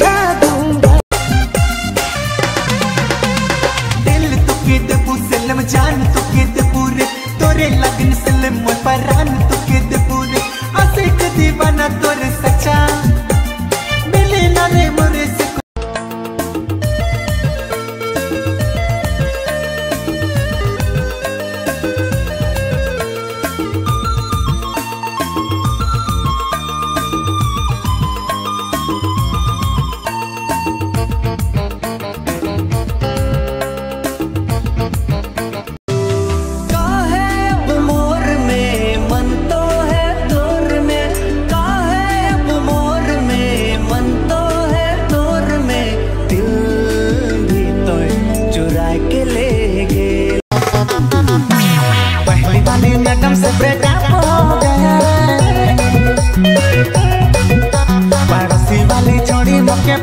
जादूँगा दिल तुके देबू सिलम जान तुके दे पूरे। तोरे लगन सिलम मोर परान तुके दे पूरे। असे कदी बना तोरे सचा मिले ना रे मोरे से के